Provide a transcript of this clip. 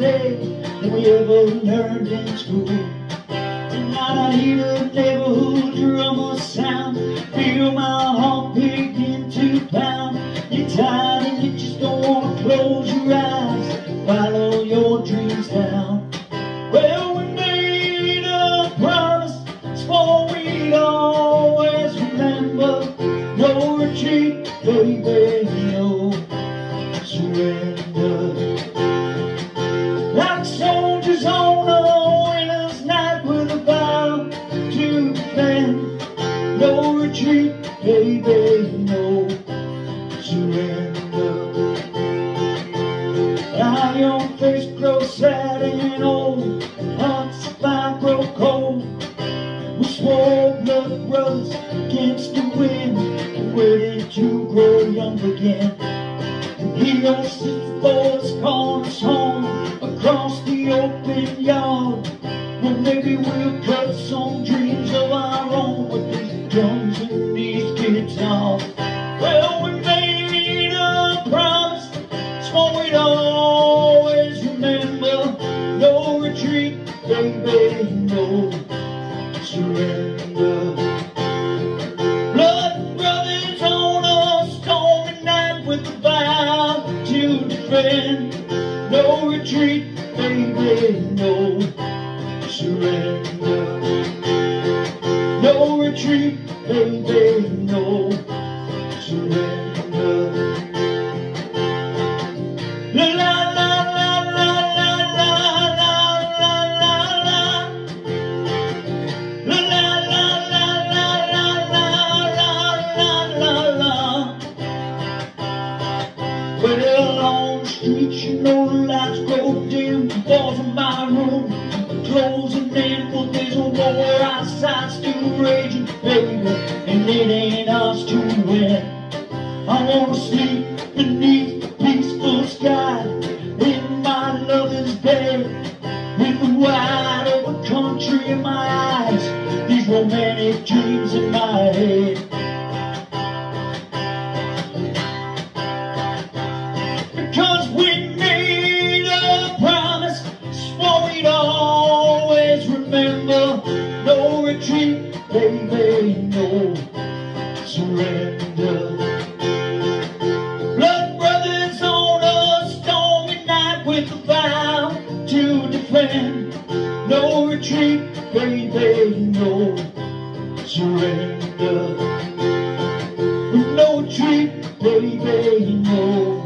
than we ever learned in school. is down against the wind, did you grow young again? He sits for his corners home across the open yard. Well, maybe we'll cut some dreams of our own with these drums and these guitars. Well, we made a promise, swore we'd always remember. No retreat, baby, no surrender. To. No retreat, baby, no surrender. No retreat, baby, no surrender. Street, you know the lights go dim. The walls of my room closing in. Well, there's a war outside still raging, baby, and it ain't ours to win. I wanna sleep beneath the peaceful sky in my lover's bed with the wide open country in my eyes, these romantic dreams in my head. Baby, no surrender. Blood brothers on a stormy night with a vow to defend. No retreat, baby, no surrender. With No retreat, baby, no